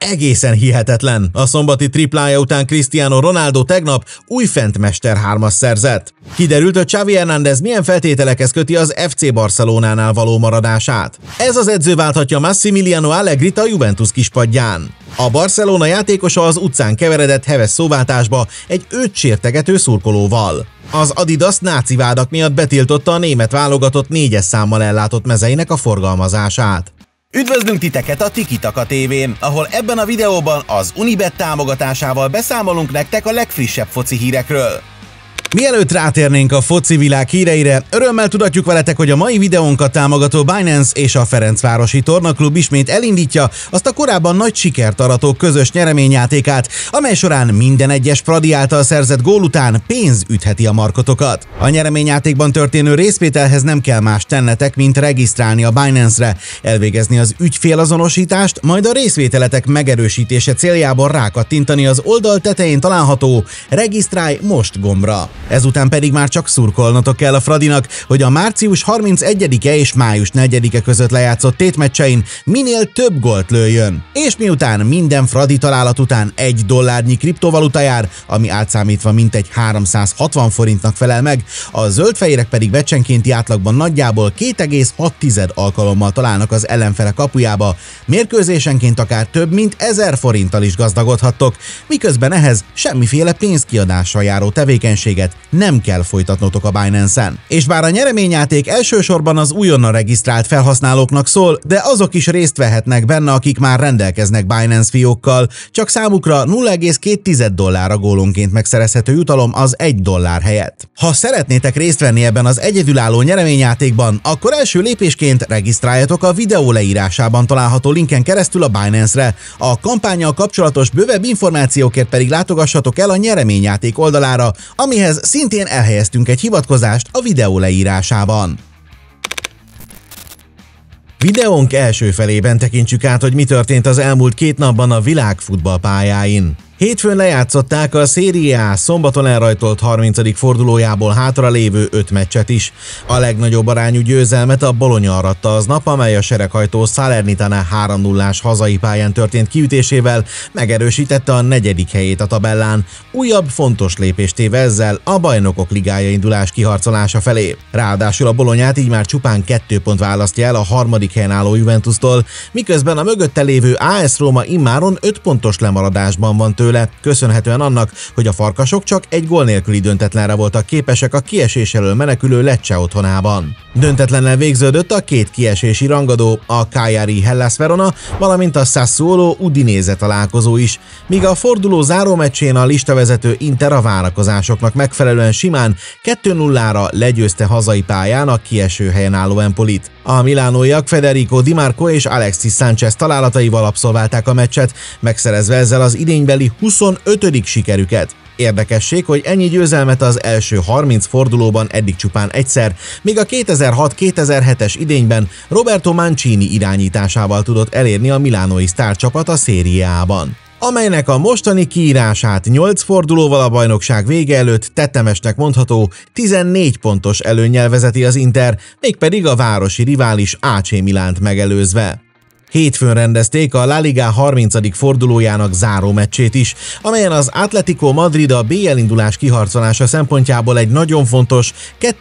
Egészen hihetetlen! A szombati triplája után Cristiano Ronaldo tegnap új fentmester hármas szerzett. Kiderült, hogy Xavi Hernández milyen feltételekhez köti az FC Barcelonánál való maradását. Ez az edző válthatja Massimiliano Allegrit a Juventus kispadján. A Barcelona játékosa az utcán keveredett heves szóváltásba egy őt sértegető szurkolóval. Az Adidas náci vádak miatt betiltotta a német válogatott négyes számmal ellátott mezeinek a forgalmazását. Üdvözlünk titeket a Tikitaka tévén, ahol ebben a videóban az Unibet támogatásával beszámolunk nektek a legfrissebb foci hírekről. Mielőtt rátérnénk a foci világ híreire, örömmel tudatjuk veletek, hogy a mai videónkat támogató Binance és a Ferencvárosi Tornaklub ismét elindítja azt a korábban nagy sikert arató közös nyereményjátékát, amely során minden egyes Fradi által szerzett gól után pénz ütheti a markotokat. A nyereményjátékban történő részvételhez nem kell más tennetek, mint regisztrálni a Binance-re, elvégezni az ügyfélazonosítást, majd a részvételetek megerősítése céljából rákattintani az oldal tetején található Regisztrálj most gombra. Ezután pedig már csak szurkolnotok kell a Fradinak, hogy a március 31-e és május 4-e között lejátszott tétmeccsein minél több gólt lőjön. És miután minden Fradi találat után egy dollárnyi kriptovaluta jár, ami átszámítva mintegy 360 forintnak felel meg, a zöldfehérek pedig becsenkénti átlagban nagyjából 2,6 alkalommal találnak az ellenfele kapujába, mérkőzésenként akár több mint 1000 forinttal is gazdagodhattok, miközben ehhez semmiféle pénzkiadással járó tevékenységet nem kell folytatnotok a Binance-en. És bár a nyereményjáték elsősorban az újonnan regisztrált felhasználóknak szól, de azok is részt vehetnek benne, akik már rendelkeznek Binance fiókkal, csak számukra 0,2 dollár a gólonként megszerezhető jutalom az 1 dollár helyett. Ha szeretnétek részt venni ebben az egyedülálló nyereményjátékban, akkor első lépésként regisztráljatok a videó leírásában található linken keresztül a Binance-re. A kampányjal kapcsolatos bővebb információkért pedig látogassatok el a nyereményjáték oldalára, amihez szintén elhelyeztünk egy hivatkozást a videó leírásában. Videónk első felében tekintsük át, hogy mi történt az elmúlt két napban a világ futballpályáin. Hétfőn lejátszották a Serie szombaton elrajtolt 30. fordulójából hátra lévő öt meccset is. A legnagyobb arányú győzelmet a Bologna aratta az nap, amely a sereghajtó Salernitana 3-0-ás hazai pályán történt kiütésével megerősítette a negyedik helyét a tabellán. Újabb fontos lépést téve ezzel a bajnokok ligája indulás kiharcolása felé. Ráadásul a Bolonyát így már csupán kettő pont választja el a harmadik helyen álló Juventustól, miközben a mögötte lévő AS Roma immáron 5 pontos lemaradásban van tőle tőle, köszönhetően annak, hogy a farkasok csak egy gól nélküli döntetlenre voltak képesek a kiesés elől menekülő Lecce otthonában. Döntetlennel végződött a két kiesési rangadó, a Cagliari Hellas Verona, valamint a Sassuolo Udinese találkozó is, míg a forduló zárómeccsén a listavezető Inter a várakozásoknak megfelelően simán 2-0-ra legyőzte hazai pályán a kieső helyen álló Empolit. A milánóiak Federico Di Marco és Alexis Sánchez találataival abszolválták a meccset, megszerezve ezzel az idénybeli 25. sikerüket. Érdekesség, hogy ennyi győzelmet az első 30 fordulóban eddig csupán egyszer, míg a 2006-2007-es idényben Roberto Mancini irányításával tudott elérni a milánói sztárcsapat a szériában amelynek a mostani kiírását 8 fordulóval a bajnokság vége előtt tettemesnek mondható 14 pontos előnnyel vezeti az Inter, mégpedig a városi rivális AC Milánt megelőzve. Hétfőn rendezték a La Liga 30. fordulójának záró meccsét is, amelyen az Atletico Madrid a BL indulás kiharcolása szempontjából egy nagyon fontos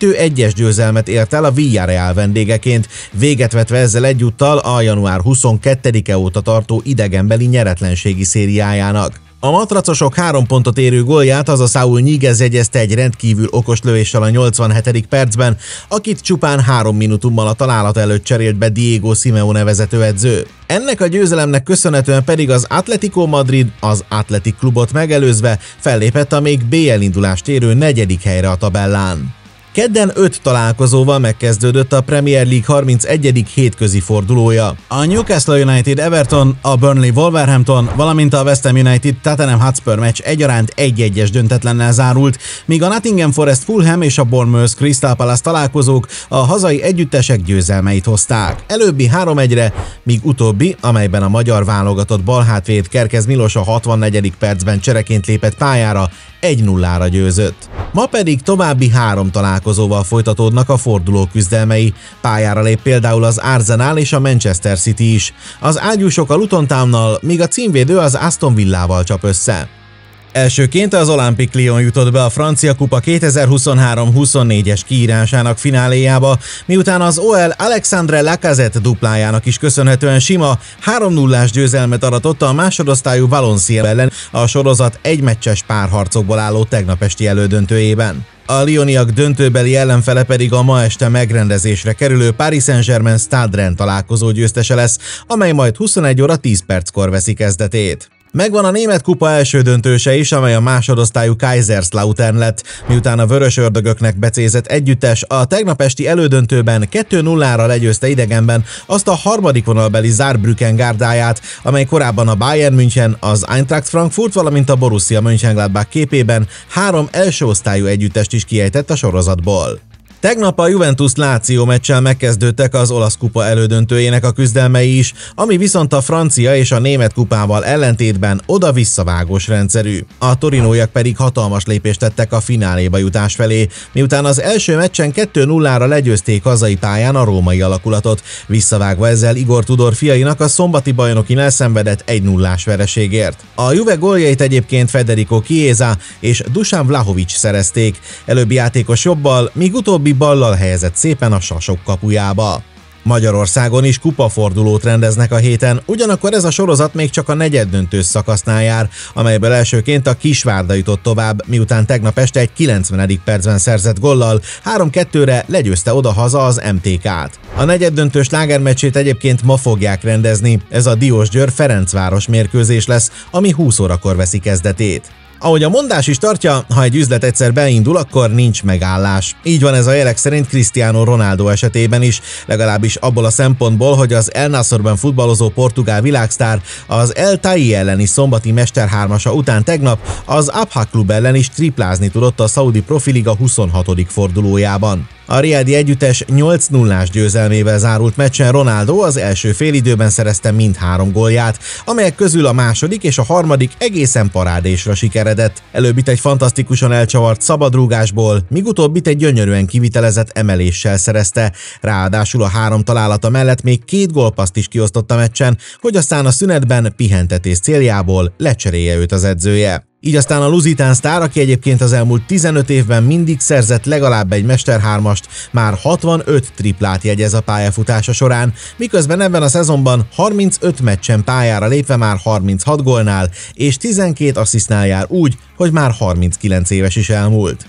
2-1-es győzelmet ért el a Villarreal vendégeként, véget vetve ezzel egyúttal a január 22-e óta tartó idegenbeli nyeretlenségi szériájának. A matracosok három pontot érő gólját az a Saul Nyígez jegyezte egy rendkívül okos lövéssel a 87. percben, akit csupán három minutummal a találat előtt cserélt be Diego Simeone vezetőedző. Ennek a győzelemnek köszönhetően pedig az Atletico Madrid az Atletic klubot megelőzve fellépett a még BL indulást érő negyedik helyre a tabellán. Kedden 5 találkozóval megkezdődött a Premier League 31. hétközi fordulója. A Newcastle United Everton, a Burnley Wolverhampton, valamint a West Ham United Tottenham Hotspur meccs egyaránt 1-1-es döntetlennel zárult, míg a Nottingham Forest Fulham és a Bournemouth Crystal Palace találkozók a hazai együttesek győzelmeit hozták. Előbbi 3-1-re, míg utóbbi, amelyben a magyar válogatott balhátvéd Kerkez Milos a 64. percben csereként lépett pályára, 1-0-ra győzött. Ma pedig további három találkozóval folytatódnak a forduló küzdelmei. Pályára lép például az Arsenal és a Manchester City is. Az ágyúsok a Luton Townnal, míg a címvédő az Aston Villával csap össze. Elsőként az Olympique Lyon jutott be a francia kupa 2023-24-es kiírásának fináléjába, miután az OL Alexandre Lacazette duplájának is köszönhetően sima 3-0-ás győzelmet aratott a másodosztályú Valencia ellen a sorozat egymeccses párharcokból álló tegnapesti elődöntőjében. A Lioniak döntőbeli ellenfele pedig a ma este megrendezésre kerülő Paris Saint-Germain Stade találkozó győztese lesz, amely majd 21 óra 10 perckor veszi kezdetét. Megvan a német kupa első döntőse is, amely a másodosztályú Kaiserslautern lett, miután a vörös ördögöknek becézett együttes a tegnap esti elődöntőben 2-0-ra legyőzte idegenben azt a harmadik vonalbeli Saarbrücken gárdáját, amely korábban a Bayern München, az Eintracht Frankfurt, valamint a Borussia Mönchengladbach képében három első osztályú együttest is kiejtett a sorozatból. Tegnap a Juventus Láció meccsel megkezdődtek az olasz kupa elődöntőjének a küzdelmei is, ami viszont a francia és a német kupával ellentétben oda-visszavágós rendszerű. A torinóiak pedig hatalmas lépést tettek a fináléba jutás felé, miután az első meccsen 2-0-ra legyőzték hazai pályán a római alakulatot, visszavágva ezzel Igor Tudor fiainak a szombati bajnokin elszenvedett 1-0-ás vereségért. A Juve góljait egyébként Federico Chiesa és Dusan Vlahovic szerezték, előbbi játékos jobbal, míg utóbbi utóbbi ballal helyezett szépen a sasok kapujába. Magyarországon is kupafordulót rendeznek a héten, ugyanakkor ez a sorozat még csak a negyeddöntős szakasznál jár, amelyből elsőként a Kisvárda jutott tovább, miután tegnap este egy 90. percben szerzett gollal 3-2-re legyőzte oda-haza az MTK-t. A negyeddöntős lágermeccsét egyébként ma fogják rendezni, ez a Diós Győr Ferencváros mérkőzés lesz, ami 20 órakor veszi kezdetét. Ahogy a mondás is tartja, ha egy üzlet egyszer beindul, akkor nincs megállás. Így van ez a jelek szerint Cristiano Ronaldo esetében is, legalábbis abból a szempontból, hogy az El Nasserben futballozó portugál világsztár az El Tai elleni szombati mesterhármasa után tegnap az Abha klub ellen is triplázni tudott a Saudi Profiliga 26. fordulójában. A Riadi együttes 8-0-ás győzelmével zárult meccsen Ronaldo az első félidőben szerezte mind három gólját, amelyek közül a második és a harmadik egészen parádésra sikeredett. Előbbit egy fantasztikusan elcsavart szabadrúgásból, míg utóbbit egy gyönyörűen kivitelezett emeléssel szerezte. Ráadásul a három találata mellett még két gólpaszt is kiosztott a meccsen, hogy aztán a szünetben pihentetés céljából lecserélje őt az edzője. Így aztán a Luzitán sztár, aki egyébként az elmúlt 15 évben mindig szerzett legalább egy mesterhármast, már 65 triplát jegyez a pályafutása során, miközben ebben a szezonban 35 meccsen pályára lépve már 36 gólnál és 12 asszisztnál jár úgy, hogy már 39 éves is elmúlt.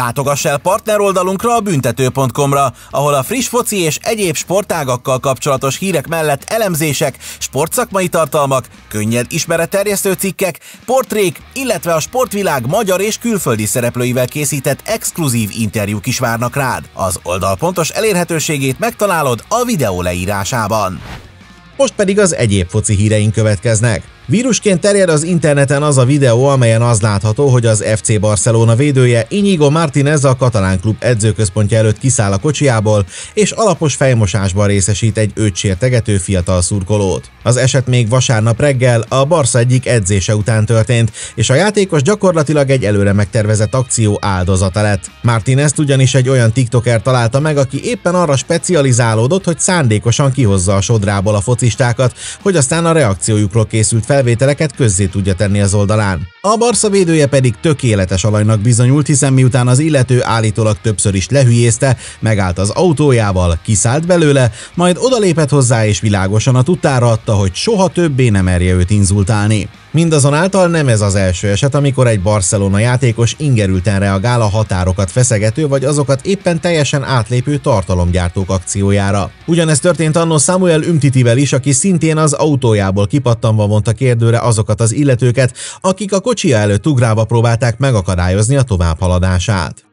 Látogass el partneroldalunkra a büntető.com-ra, ahol a friss foci és egyéb sportágakkal kapcsolatos hírek mellett elemzések, sportszakmai tartalmak, könnyed ismeretterjesztő cikkek, portrék, illetve a sportvilág magyar és külföldi szereplőivel készített exkluzív interjúk is várnak rád. Az oldal pontos elérhetőségét megtalálod a videó leírásában. Most pedig az egyéb foci híreink következnek. Vírusként terjed az interneten az a videó, amelyen az látható, hogy az FC Barcelona védője Inigo Martinez a katalán klub edzőközpontja előtt kiszáll a kocsiából, és alapos fejmosásban részesít egy őt sértegető fiatal szurkolót. Az eset még vasárnap reggel a Barca egyik edzése után történt, és a játékos gyakorlatilag egy előre megtervezett akció áldozata lett. Martinez ugyanis egy olyan tiktoker találta meg, aki éppen arra specializálódott, hogy szándékosan kihozza a sodrából a focistákat, hogy aztán a reakciójukról készült fel felvételeket közzé tudja tenni az oldalán. A Barca védője pedig tökéletes alanynak bizonyult, hiszen miután az illető állítólag többször is lehülyézte, megállt az autójával, kiszállt belőle, majd odalépett hozzá és világosan a tudtára adta, hogy soha többé nem merje őt inzultálni. Mindazonáltal nem ez az első eset, amikor egy Barcelona játékos ingerülten reagál a határokat feszegető vagy azokat éppen teljesen átlépő tartalomgyártók akciójára. Ugyanezt történt annó Samuel Umtitivel is, aki szintén az autójából kipattanva mondta kérdőre azokat az illetőket, akik a kocsia előtt ugrálva próbálták megakadályozni a továbbhaladását.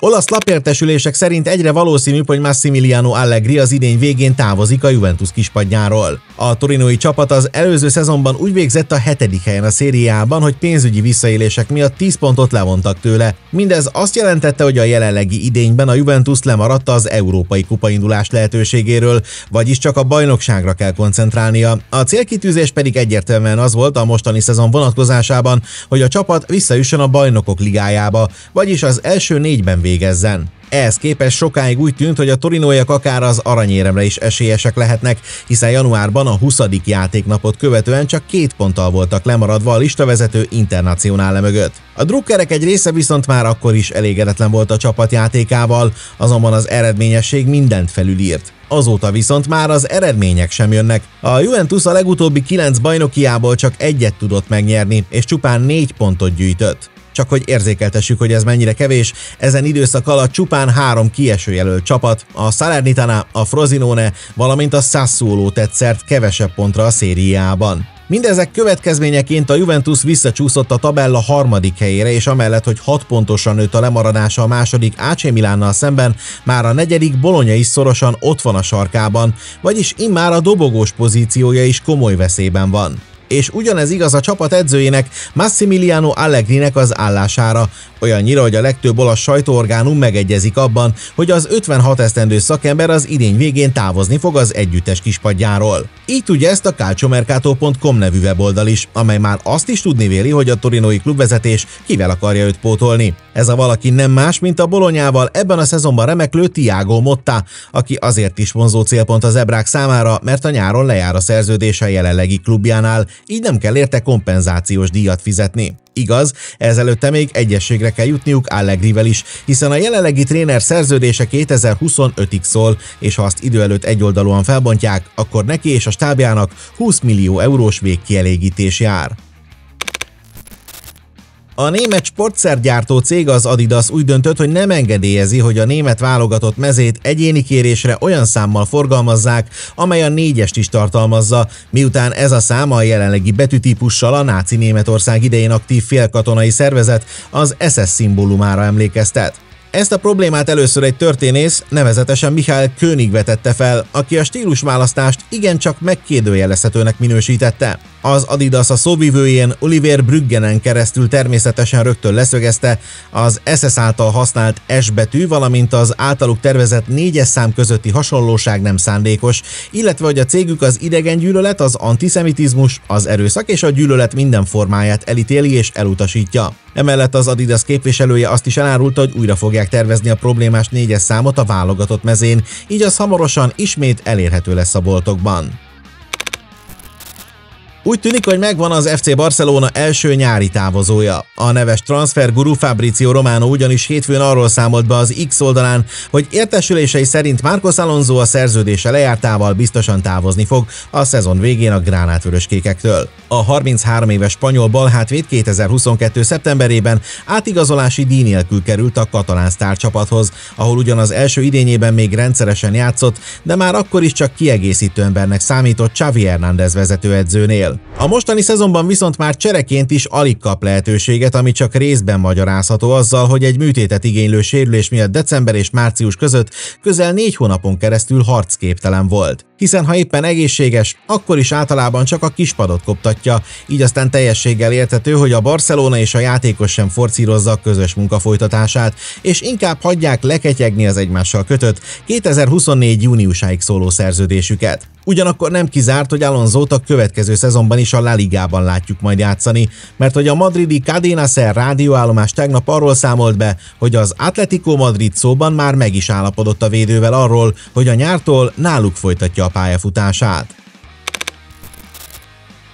Olasz lapértesülések szerint egyre valószínűbb, hogy Massimiliano Allegri az idény végén távozik a Juventus kispadjáról. A torinói csapat az előző szezonban úgy végzett a hetedik helyen a szériában, hogy pénzügyi visszaélések miatt 10 pontot levontak tőle. Mindez azt jelentette, hogy a jelenlegi idényben a Juventus lemaradt az európai kupaindulás lehetőségéről, vagyis csak a bajnokságra kell koncentrálnia. A célkitűzés pedig egyértelműen az volt a mostani szezon vonatkozásában, hogy a csapat visszajusson a bajnokok ligájába, vagyis az első négyben végezzen. Ehhez képest sokáig úgy tűnt, hogy a torinóiak akár az aranyéremre is esélyesek lehetnek, hiszen januárban a 20. játéknapot követően csak két ponttal voltak lemaradva a listavezető internacionále mögött. A drukkerek egy része viszont már akkor is elégedetlen volt a csapatjátékával, azonban az eredményesség mindent felülírt. Azóta viszont már az eredmények sem jönnek. A Juventus a legutóbbi kilenc bajnokiából csak egyet tudott megnyerni, és csupán négy pontot gyűjtött. Csak hogy érzékeltessük, hogy ez mennyire kevés, ezen időszak alatt csupán három kieső jelölt csapat, a Salernitana, a Frosinone, valamint a Sassuolo tett szert kevesebb pontra a szériában. Mindezek következményeként a Juventus visszacsúszott a tabella harmadik helyére, és amellett, hogy 6 pontosan nőtt a lemaradása a második AC Milánnal szemben, már a negyedik Bologna is szorosan ott van a sarkában, vagyis immár a dobogós pozíciója is komoly veszélyben van és ugyanez igaz a csapat edzőjének, Massimiliano Allegrinek az állására, olyannyira, hogy a legtöbb olasz sajtóorgánum megegyezik abban, hogy az 56 esztendő szakember az idény végén távozni fog az együttes kispadjáról. Így tudja ezt a calciomercato.com nevű weboldal is, amely már azt is tudni véli, hogy a torinói klubvezetés kivel akarja őt pótolni. Ez a valaki nem más, mint a bolonyával ebben a szezonban remeklő Tiago Motta, aki azért is vonzó célpont az ebrák számára, mert a nyáron lejár a szerződése jelenlegi klubjánál, így nem kell érte kompenzációs díjat fizetni. Igaz, ezelőtte még egyességre kell jutniuk Allegrivel is, hiszen a jelenlegi tréner szerződése 2025-ig szól, és ha azt idő előtt egyoldalúan felbontják, akkor neki és a stábjának 20 millió eurós végkielégítés jár. A német sportszergyártó cég az Adidas úgy döntött, hogy nem engedélyezi, hogy a német válogatott mezét egyéni kérésre olyan számmal forgalmazzák, amely a négyest is tartalmazza, miután ez a szám a jelenlegi betűtípussal a náci Németország idején aktív félkatonai szervezet az SS szimbólumára emlékeztet. Ezt a problémát először egy történész, nevezetesen Michael König vetette fel, aki a stílusválasztást igencsak megkérdőjelezhetőnek minősítette. Az Adidas a szóvivőjén Oliver Brüggenen keresztül természetesen rögtön leszögezte, az SS által használt S betű, valamint az általuk tervezett négyes szám közötti hasonlóság nem szándékos, illetve hogy a cégük az idegen gyűlölet, az antiszemitizmus, az erőszak és a gyűlölet minden formáját elítéli és elutasítja. Emellett az Adidas képviselője azt is elárulta, hogy újra fogják tervezni a problémás négyes számot a válogatott mezén, így az hamarosan ismét elérhető lesz a boltokban. Úgy tűnik, hogy megvan az FC Barcelona első nyári távozója. A neves transferguru Fabrizio Romano ugyanis hétfőn arról számolt be az X oldalán, hogy értesülései szerint Marcos Alonso a szerződése lejártával biztosan távozni fog a szezon végén a gránátvöröskékektől. A 33 éves spanyol balhátvéd 2022. szeptemberében átigazolási díj nélkül került a katalán sztárcsapathoz, ahol ugyan az első idényében még rendszeresen játszott, de már akkor is csak kiegészítő embernek számított Xavi Hernández vezetőedzőnél. A mostani szezonban viszont már csereként is alig kap lehetőséget, ami csak részben magyarázható azzal, hogy egy műtétet igénylő sérülés miatt december és március között közel négy hónapon keresztül harcképtelen volt. Hiszen ha éppen egészséges, akkor is általában csak a kispadot koptatja, így aztán teljességgel értető, hogy a Barcelona és a játékos sem forcírozza a közös munka folytatását, és inkább hagyják leketyegni az egymással kötött 2024. júniusáig szóló szerződésüket. Ugyanakkor nem kizárt, hogy Alonso a következő szezonban is a La Ligában látjuk majd játszani, mert hogy a madridi Cadena Ser rádióállomás tegnap arról számolt be, hogy az Atletico Madrid szóban már meg is állapodott a védővel arról, hogy a nyártól náluk folytatja a pályafutását.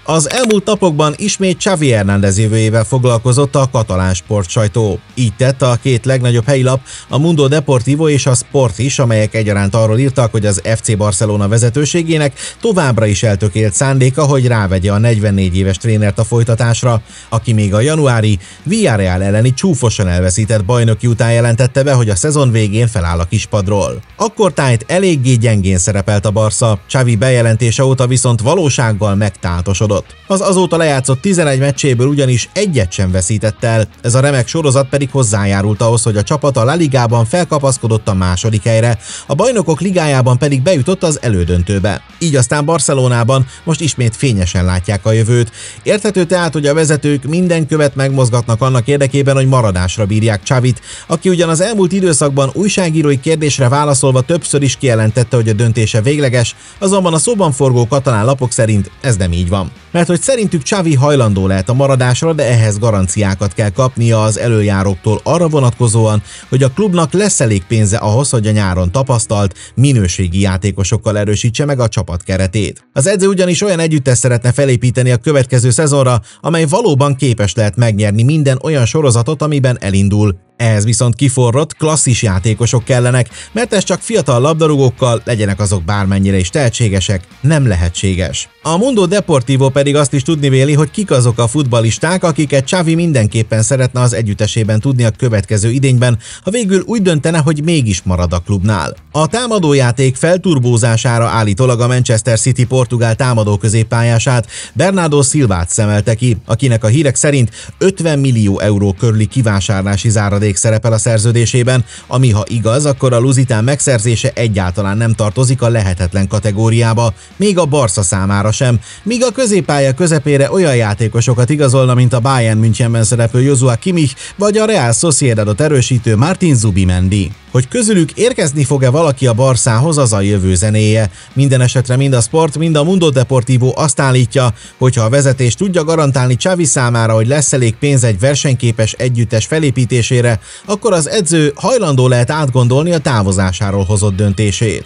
Az elmúlt napokban ismét Xavi Hernández jövőjével foglalkozott a katalán sportsajtó. Így tett a két legnagyobb helyi lap, a Mundo Deportivo és a Sport is, amelyek egyaránt arról írtak, hogy az FC Barcelona vezetőségének továbbra is eltökélt szándéka, hogy rávegye a 44 éves trénert a folytatásra, aki még a januári Villarreal elleni csúfosan elveszített bajnoki után jelentette be, hogy a szezon végén feláll a kispadról. Akkor tájt eléggé gyengén szerepelt a Barca, Xavi bejelentése óta viszont valósággal megtáltosodott kapaszkodott. Az azóta lejátszott 11 meccséből ugyanis egyet sem veszített el, ez a remek sorozat pedig hozzájárult ahhoz, hogy a csapat a La Ligában felkapaszkodott a második helyre, a bajnokok ligájában pedig bejutott az elődöntőbe. Így aztán Barcelonában most ismét fényesen látják a jövőt. Érthető tehát, hogy a vezetők minden követ megmozgatnak annak érdekében, hogy maradásra bírják Csavit, aki ugyan az elmúlt időszakban újságírói kérdésre válaszolva többször is kijelentette, hogy a döntése végleges, azonban a szóban forgó katalán lapok szerint ez nem így van. Mert hogy szerintük Csavi hajlandó lehet a maradásra, de ehhez garanciákat kell kapnia az előjáróktól arra vonatkozóan, hogy a klubnak lesz elég pénze ahhoz, hogy a nyáron tapasztalt, minőségi játékosokkal erősítse meg a csapat keretét. Az edző ugyanis olyan együttes szeretne felépíteni a következő szezonra, amely valóban képes lehet megnyerni minden olyan sorozatot, amiben elindul. Ehhez viszont kiforrott, klasszis játékosok kellenek, mert ez csak fiatal labdarúgókkal, legyenek azok bármennyire is tehetségesek, nem lehetséges. A Mundo Deportivo pedig azt is tudni véli, hogy kik azok a futbalisták, akiket Xavi mindenképpen szeretne az együttesében tudni a következő idényben, ha végül úgy döntene, hogy mégis marad a klubnál. A támadójáték felturbózására állítólag a Manchester City portugál támadó középpályását Bernardo Silvát szemelte ki, akinek a hírek szerint 50 millió euró körüli kivásárlási záradék játék szerepel a szerződésében, ami ha igaz, akkor a Luzitán megszerzése egyáltalán nem tartozik a lehetetlen kategóriába, még a Barca számára sem, míg a középpálya közepére olyan játékosokat igazolna, mint a Bayern Münchenben szereplő Joshua Kimmich vagy a Real Sociedadot erősítő Martin Zubimendi. Hogy közülük érkezni fog-e valaki a Barszához, az a jövő zenéje. Minden esetre mind a sport, mind a Mundo Deportivo azt állítja, hogy ha a vezetés tudja garantálni Csavi számára, hogy lesz elég pénz egy versenyképes együttes felépítésére, akkor az edző hajlandó lehet átgondolni a távozásáról hozott döntését.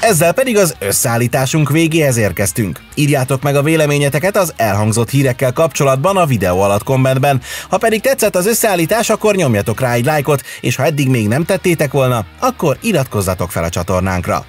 Ezzel pedig az összeállításunk végéhez érkeztünk. Írjátok meg a véleményeteket az elhangzott hírekkel kapcsolatban a videó alatt kommentben. Ha pedig tetszett az összeállítás, akkor nyomjatok rá egy lájkot, és ha eddig még nem tettétek volna, akkor iratkozzatok fel a csatornánkra.